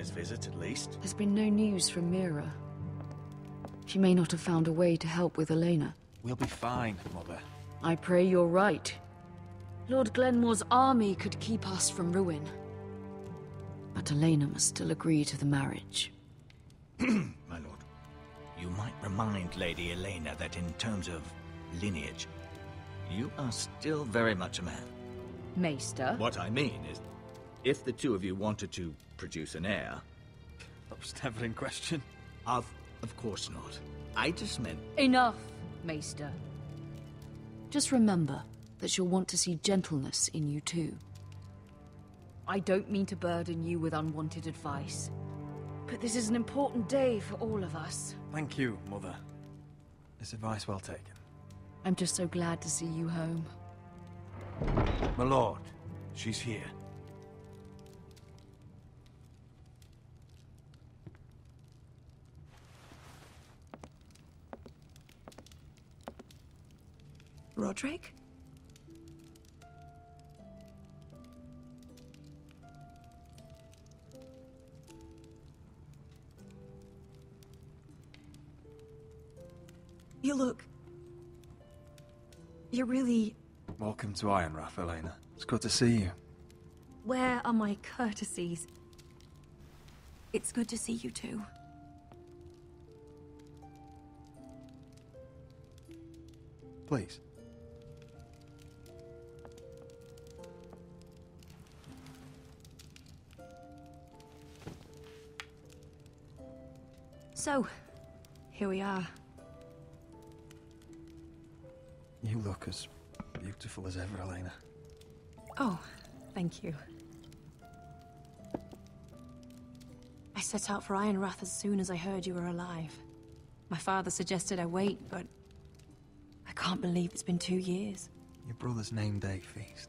Elena's visit, at least. There's been no news from Mira. She may not have found a way to help with Elena. We'll be fine, Mother. I pray you're right. Lord Glenmore's army could keep us from ruin. But Elena must still agree to the marriage. My lord, you might remind Lady Elena that in terms of lineage, you are still very much a man. Maester? What I mean is, if the two of you wanted to produce an heir... That was never in question. Of, of course not. I just meant... Enough, Maester. Just remember that she'll want to see gentleness in you too. I don't mean to burden you with unwanted advice, but this is an important day for all of us. Thank you, Mother. This advice well taken. I'm just so glad to see you home. My lord, she's here. Roderick? You look... You're really... Welcome to Ironrath, Elena. It's good to see you. Where are my courtesies? It's good to see you too. Please. So, here we are. You look as beautiful as ever, Elena. Oh, thank you. I set out for Ironrath as soon as I heard you were alive. My father suggested I wait, but I can't believe it's been two years. Your brother's name day feast.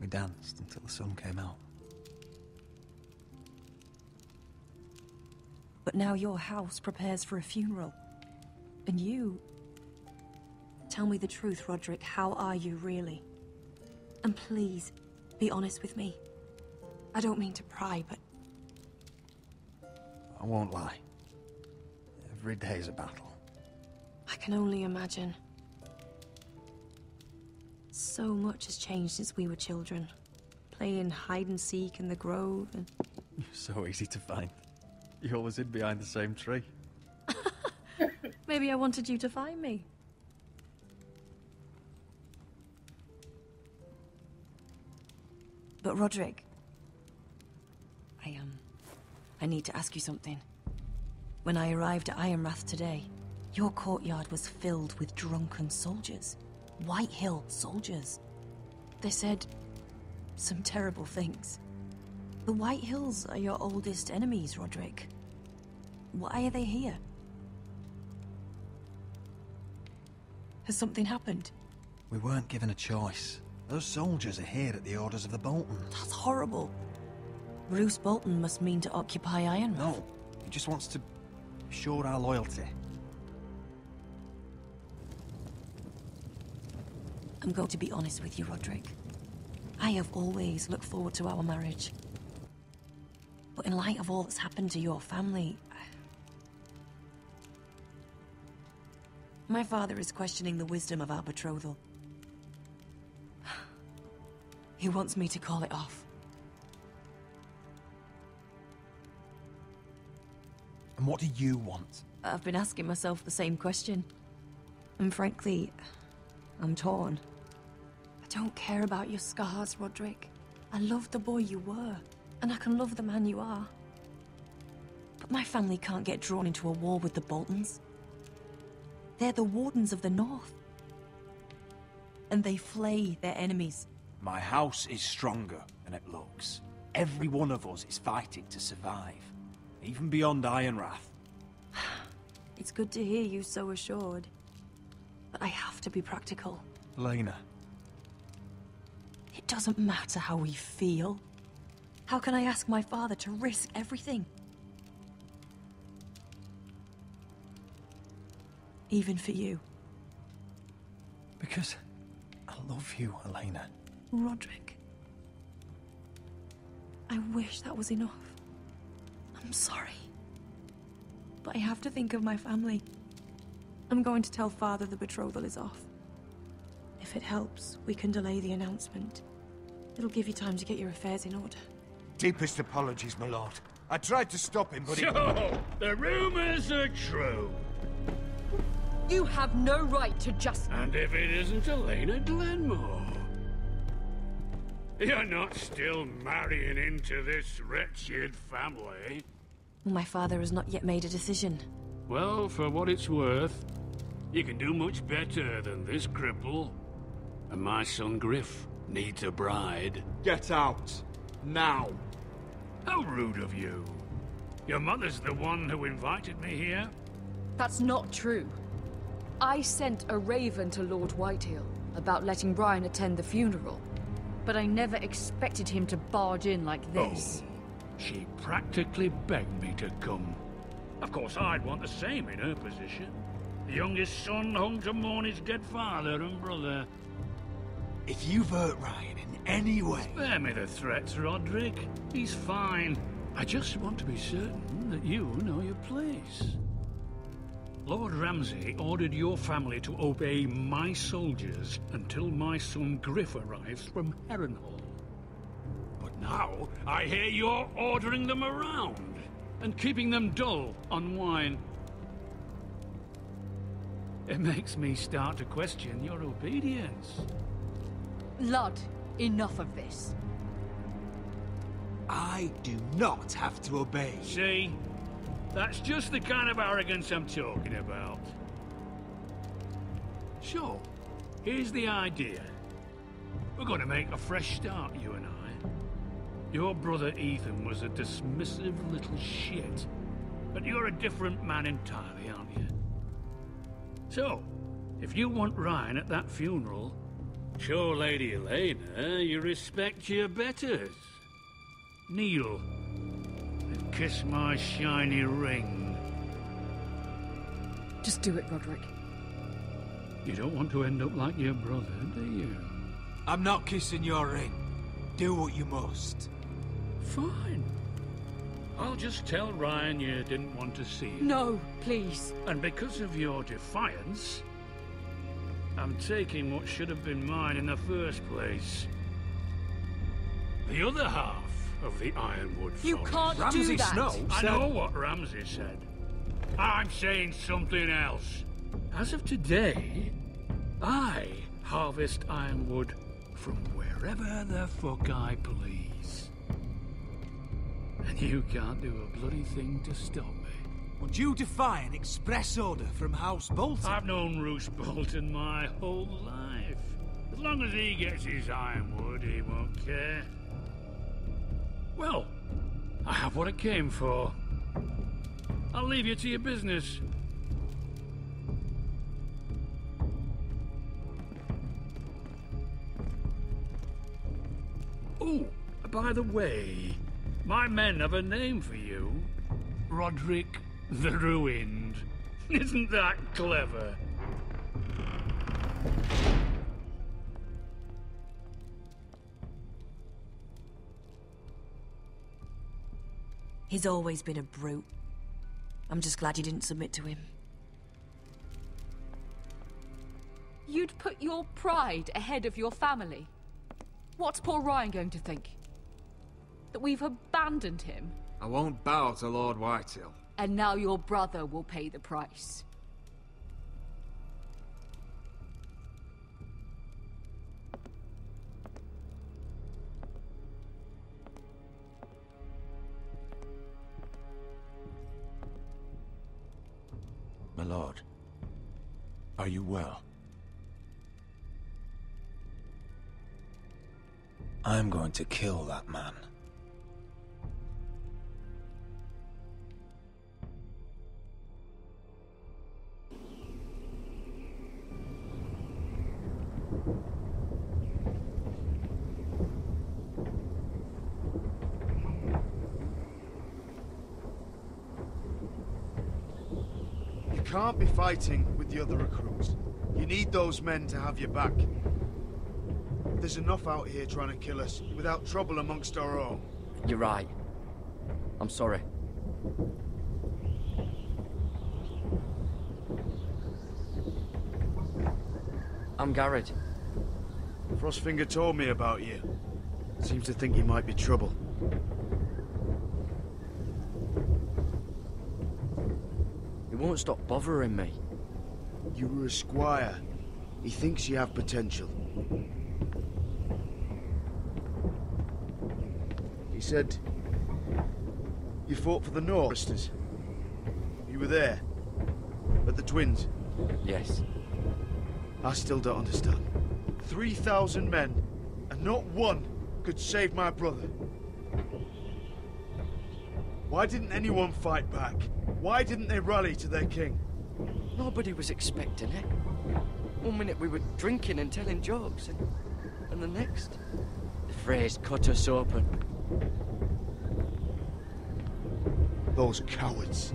We danced until the sun came out. But now your house prepares for a funeral. And you... Tell me the truth, Roderick. How are you, really? And please, be honest with me. I don't mean to pry, but I won't lie. Every day's a battle. I can only imagine. So much has changed since we were children. Playing hide and seek in the grove and... You're so easy to find. You always hid behind the same tree. Maybe I wanted you to find me. But Roderick... I, um... I need to ask you something. When I arrived at Ironrath today, your courtyard was filled with drunken soldiers. Whitehill soldiers. They said some terrible things. The Whitehills are your oldest enemies, Roderick. Why are they here? Has something happened? We weren't given a choice. Those soldiers are here at the orders of the Bolton. That's horrible. Roose Bolton must mean to occupy Ironrath. No, he just wants to assure our loyalty. I'm going to be honest with you, Roderick. I have always looked forward to our marriage. But in light of all that's happened to your family... My father is questioning the wisdom of our betrothal. He wants me to call it off. And what do you want? I've been asking myself the same question. And frankly, I'm torn. I don't care about your scars, Roderick. I love the boy you were, and I can love the man you are. But my family can't get drawn into a war with the Boltons. They're the Wardens of the North. And they flay their enemies. My house is stronger than it looks. Every one of us is fighting to survive, even beyond Ironrath. It's good to hear you so assured. But I have to be practical. Lena, It doesn't matter how we feel. How can I ask my father to risk everything? Even for you, because I love you, Elena. Roderick. I wish that was enough. I'm sorry. But I have to think of my family. I'm going to tell Father the betrothal is off. If it helps, we can delay the announcement. It'll give you time to get your affairs in order. Deepest apologies, my lord. I tried to stop him, but he... So, the rumors are true. You have no right to just... And if it isn't Elena Glenmore? You're not still marrying into this wretched family? My father has not yet made a decision. Well, for what it's worth, you can do much better than this cripple. And my son Gryff needs a bride. Get out. Now. How rude of you. Your mother's the one who invited me here? That's not true. I sent a raven to Lord Whitehill about letting Ryon attend the funeral. But I never expected him to barge in like this. Oh, she practically begged me to come. Of course, I'd want the same in her position. The youngest son home to mourn his dead father and brother. If you've hurt Ryon in any way... Spare me the threats, Roderick. He's fine. I just want to be certain that you know your place. Lord Ramsay ordered your family to obey my soldiers until my son Gryff arrives from Harrenhal. But now, I hear you're ordering them around and keeping them dull on wine. It makes me start to question your obedience. Ludd, enough of this. I do not have to obey. See? That's just the kind of arrogance I'm talking about. So, here's the idea. We're going to make a fresh start, you and I. Your brother Ethan was a dismissive little shit. But you're a different man entirely, aren't you? So, if you want Ryon at that funeral, show Lady Elena you respect your betters. Kneel kiss my shiny ring. Just do it, Roderick. You don't want to end up like your brother, do you? I'm not kissing your ring. Do what you must. Fine. I'll just tell Ryon you didn't want to see him. No, please. And because of your defiance, I'm taking what should have been mine in the first place. The other half of the Ironwood You forest. can't Ramsay do that. Snow I said- know what Ramsay said. I'm saying something else. As of today, I harvest ironwood from wherever the fuck I please. And you can't do a bloody thing to stop me. Would you defy an express order from House Bolton? I've known Roose Bolton my whole life. As long as he gets his ironwood, he won't care. Well, I have what I came for. I'll leave you to your business. Oh, by the way, my men have a name for you. Roderick the Ruined. Isn't that clever? He's always been a brute. I'm just glad you didn't submit to him. You'd put your pride ahead of your family. What's poor Ryon going to think? That we've abandoned him, I won't bow to Lord Whitehill. and now your brother will pay the price. My lord, are you well? I'm going to kill that man. Fighting with the other recruits. You need those men to have your back. There's enough out here trying to kill us without trouble amongst our own. You're right. I'm sorry. I'm Gared. Frostfinger told me about you. Seems to think you might be trouble. He won't stop bothering me. You were a squire. He thinks you have potential. He said you fought for the Northerners. You were there. At the Twins. Yes. I still don't understand. 3,000 men, and not one could save my brother. Why didn't anyone fight back? Why didn't they rally to their king? Nobody was expecting it. One minute we were drinking and telling jokes, and, and the next, the Freys cut us open. Those cowards.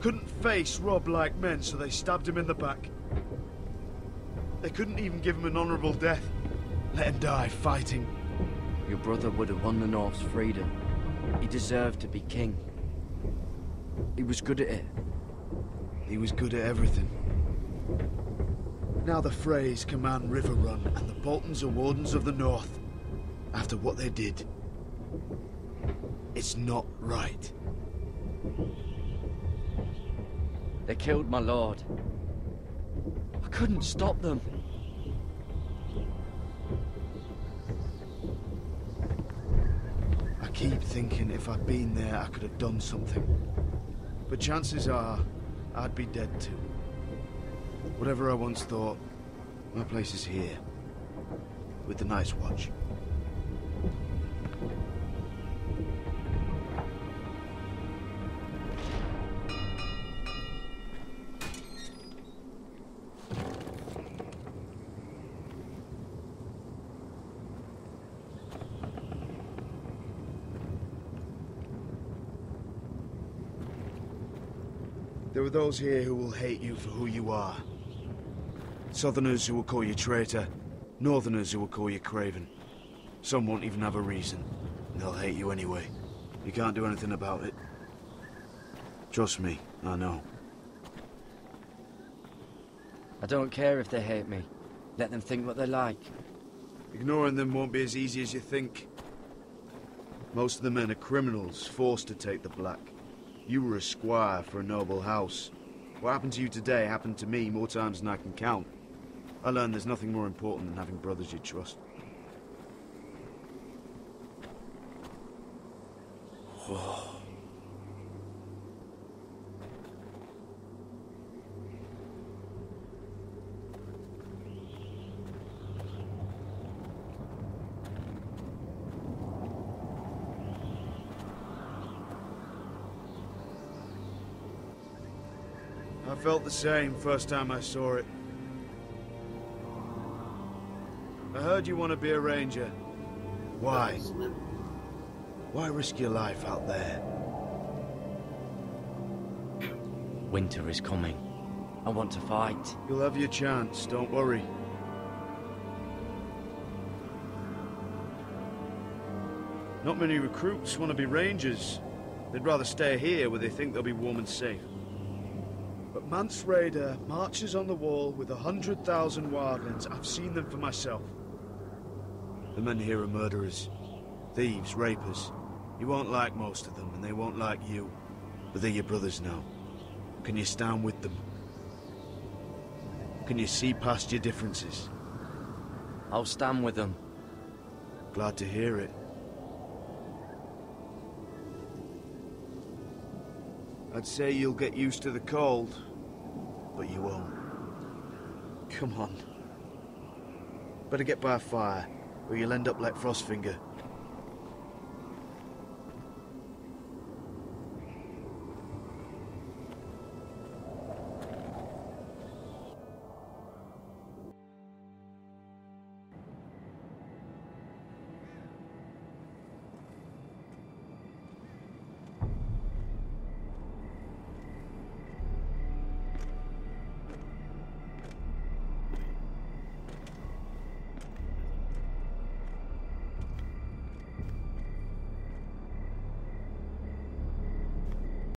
Couldn't face Robb like men, so they stabbed him in the back. They couldn't even give him an honorable death. Let him die fighting. Your brother would have won the North's freedom. He deserved to be king. He was good at it. He was good at everything. Now the Freys command Riverrun, and the Boltons are Wardens of the North. After what they did. It's not right. They killed my lord. I couldn't stop them. I keep thinking if I'd been there, I could have done something. But chances are, I'd be dead too. Whatever I once thought, my place is here. With the Night's Watch. There are those here who will hate you for who you are. Southerners who will call you traitor, Northerners who will call you craven. Some won't even have a reason, they'll hate you anyway. You can't do anything about it. Trust me, I know. I don't care if they hate me. Let them think what they like. Ignoring them won't be as easy as you think. Most of the men are criminals, forced to take the black. You were a squire for a noble house. What happened to you today happened to me more times than I can count. I learned there's nothing more important than having brothers you trust. Oh. I felt the same first time I saw it. I heard you want to be a ranger. Why? Why risk your life out there? Winter is coming. I want to fight. You'll have your chance, don't worry. Not many recruits want to be rangers. They'd rather stay here where they think they'll be warm and safe. But Mance Rayder marches on the wall with a hundred thousand wildlings. I've seen them for myself. The men here are murderers. Thieves, rapers. You won't like most of them, and they won't like you. But they're your brothers now. Can you stand with them? Can you see past your differences? I'll stand with them. Glad to hear it. I'd say you'll get used to the cold, but you won't. Come on. Better get by a fire, or you'll end up like Frostfinger.